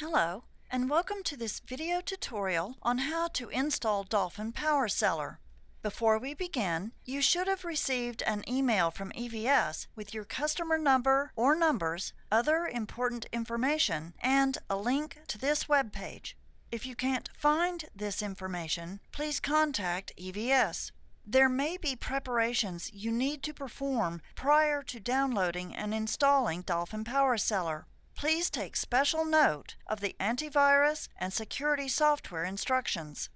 Hello, and welcome to this video tutorial on how to install Dolphin Power Seller. Before we begin, you should have received an email from EVS with your customer number or numbers, other important information, and a link to this web page. If you can't find this information, please contact EVS. There may be preparations you need to perform prior to downloading and installing Dolphin Power Seller. Please take special note of the antivirus and security software instructions.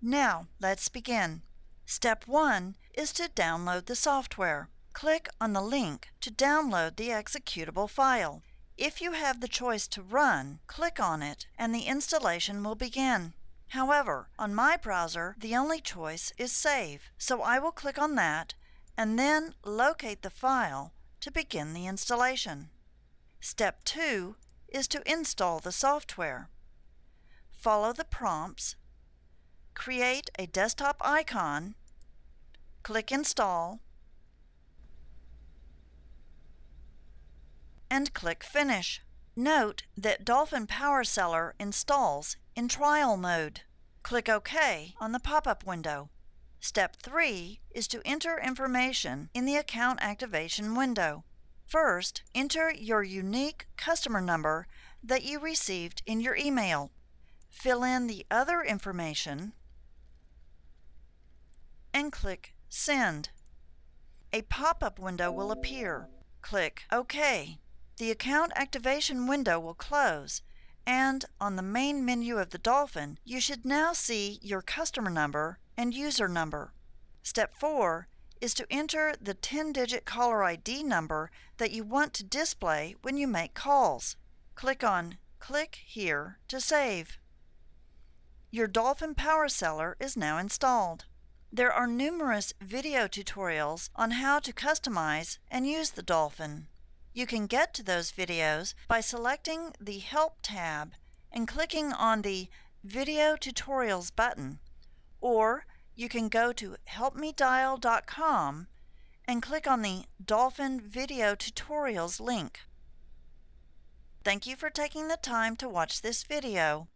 Now, let's begin. Step 1 is to download the software. Click on the link to download the executable file. If you have the choice to run, click on it and the installation will begin. However, on my browser, the only choice is Save, so I will click on that and then locate the file to begin the installation. Step 2 is to install the software. Follow the prompts, create a desktop icon, click Install, and click Finish. Note that Dolphin Power Seller installs in trial mode. Click OK on the pop-up window. Step 3 is to enter information in the account activation window. First, enter your unique customer number that you received in your email. Fill in the other information and click Send. A pop-up window will appear. Click OK. The account activation window will close and on the main menu of the Dolphin, you should now see your customer number and user number. Step 4 is to enter the 10-digit caller ID number that you want to display when you make calls. Click on Click here to save. Your Dolphin Power Seller is now installed. There are numerous video tutorials on how to customize and use the Dolphin. You can get to those videos by selecting the Help tab and clicking on the Video Tutorials button, or you can go to helpmedial.com and click on the Dolphin Video Tutorials link. Thank you for taking the time to watch this video.